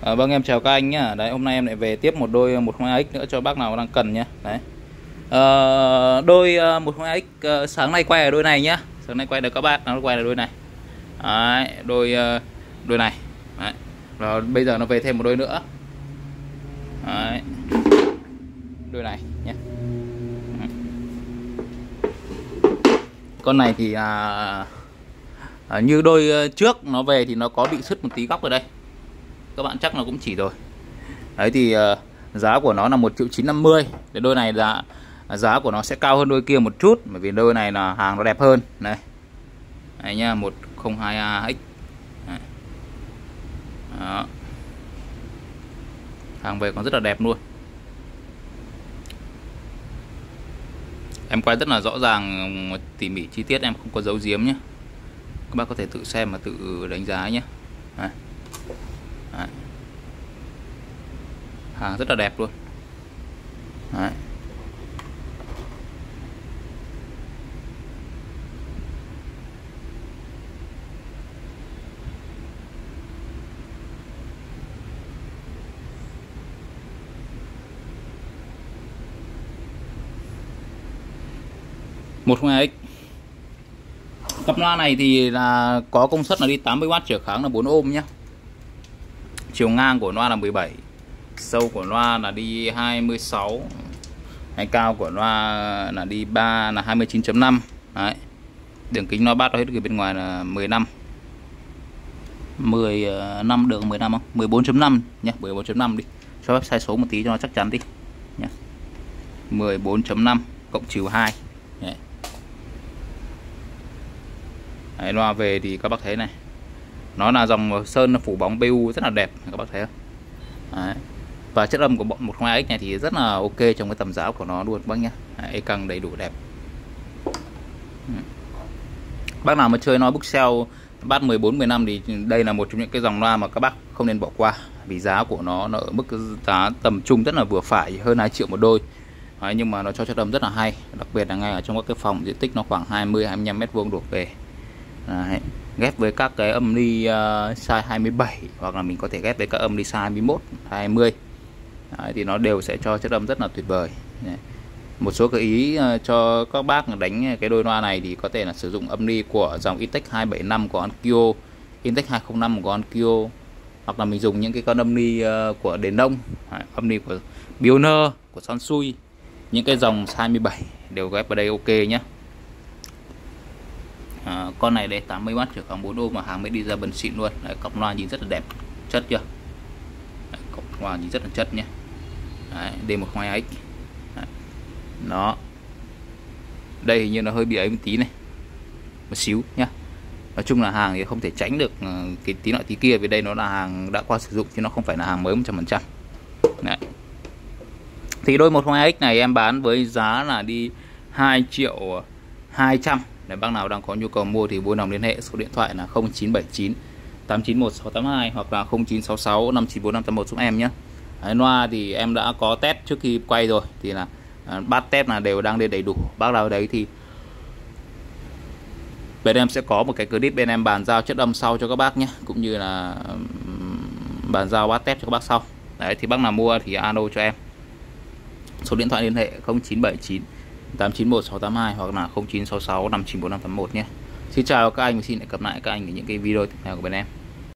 À, vâng em chào các anh nhá. Đấy hôm nay em lại về tiếp một đôi 102X nữa cho bác nào đang cần nhá. Đấy. À, đôi ờ, 102X sáng nay quay ở đôi này nhá. Sáng nay quay được các bác nó quay là đôi này. Đấy, đôi đôi này. Đấy. Rồi bây giờ nó về thêm một đôi nữa. Đấy. Đôi này nhé. Con này thì à, à, như đôi trước nó về thì nó có bị sứt một tí góc ở đây các bạn chắc là cũng chỉ rồi. Đấy thì uh, giá của nó là một triệu chín năm mươi. Cái đôi này giá giá của nó sẽ cao hơn đôi kia một chút bởi vì đôi này là hàng nó đẹp hơn. Này. Này nha 102AX Đó. hàng về còn rất là đẹp luôn. Em quay rất là rõ ràng tỉ mỉ chi tiết em không có dấu giếm nhé các bác có thể tự xem và tự đánh giá nhé Đấy. Hàng rất là đẹp luôn. Đấy. một không x. Cặp loa này thì là có công suất là đi 80W trở kháng là 4 ôm nhé chiều ngang của loa là 17 sâu của loa là đi 26 hay cao của loa là đi 3 là 29.5 đấy. Đường kính loa bát hết từ bên ngoài là 15 15 đường 15 không? 14.5 nhé 14.5 đi. Cho phép sai số một tí cho nó chắc chắn đi nhé 14.5 cộng trừ 2 Đấy. Đấy, loa về thì các bác thấy này. Nó là dòng sơn phủ bóng BU rất là đẹp các bác thấy không? Đấy và chất âm của bọn 102X này thì rất là ok trong cái tầm giá của nó luôn bác nhé. Đấy, căng đầy đủ đẹp. Ừ. Bác nào mà chơi nó Booksell bát 14 15 thì đây là một trong những cái dòng loa mà các bác không nên bỏ qua. Vì giá của nó nó ở mức giá tầm trung rất là vừa phải hơn 2 triệu một đôi. Đấy, nhưng mà nó cho chất âm rất là hay. Đặc biệt là ngay ở trong các cái phòng diện tích nó khoảng 20 25 mét vuông đổ về. Đấy. ghép với các cái âm ly uh, size 27 hoặc là mình có thể ghép với các âm ly size 21 20 Đấy, thì nó đều sẽ cho chất âm rất là tuyệt vời. Một số gợi ý ờ, cho các bác đánh cái đôi loa này thì có thể là sử dụng âm ly của dòng Intex 275 của Onkyo Intex 205 của Onkyo hoặc là mình dùng những cái con âm ly ờ, của Đền Đông, âm ly của Bioner, của Sansui. Những cái dòng 27 đều ghép vào đây ok nhé à, ờ, con này đây 80W trở khoảng 4 ôm mà hàng mới đi ra bần xịn luôn. Đấy, cọc loa nhìn rất là đẹp chất chưa? Đấy, nhìn rất là chất nhé. Đấy, D12X đấy. nó đây hình như nó hơi bị ấy một tí này. Một xíu nhá. Nói chung là hàng thì không thể tránh được ờ, cái tí nọ tí kia vì đây nó là hàng đã qua sử dụng chứ nó không phải là hàng mới 100% đấy. Thì đôi 102X này em bán với giá là đi 2 triệu 200 nếu bác nào đang có nhu cầu mua thì vui lòng liên hệ số điện thoại là 0979 891 682 hoặc là 0966 594 581 giúp em nhé. Đấy, loa thì em đã có test trước khi quay rồi thì là à, bát test là đều đang lên đầy đủ. Bác nào đấy thì bên em sẽ có một cái clip bên em bàn giao chất âm sau cho các bác nhé cũng như là bàn giao bát test cho các bác sau. Đấy thì bác nào mua thì alo cho em. Số điện thoại liên hệ 0979 891 682 hoặc là 0966 594 581 nhé. Xin chào các anh và xin hẹn gặp lại các anh ở những cái video tiếp theo của bên em.